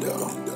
window.